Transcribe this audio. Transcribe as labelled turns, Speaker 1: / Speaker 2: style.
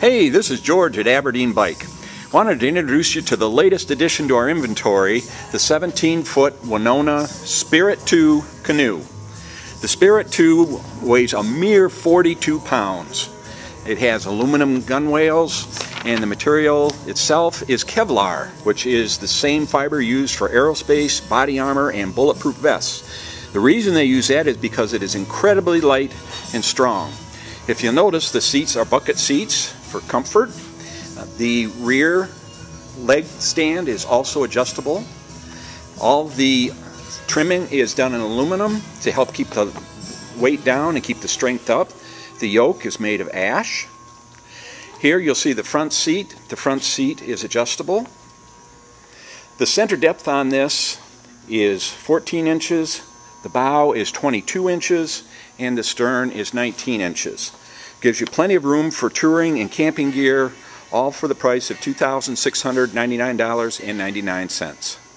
Speaker 1: Hey, this is George at Aberdeen Bike. Wanted to introduce you to the latest addition to our inventory, the 17-foot Wenonah Spirit 2 canoe. The Spirit 2 weighs a mere 42 pounds. It has aluminum gunwales and the material itself is Kevlar, which is the same fiber used for aerospace, body armor, and bulletproof vests. The reason they use that is because it is incredibly light and strong. If you notice, the seats are bucket seats for comfort. Uh, the rear leg stand is also adjustable. All the trimming is done in aluminum to help keep the weight down and keep the strength up. The yoke is made of ash. Here you'll see the front seat. The front seat is adjustable. The center depth on this is 14 inches, the bow is 22 inches, and the stern is 19 inches. Gives you plenty of room for touring and camping gear, all for the price of $2,699.99.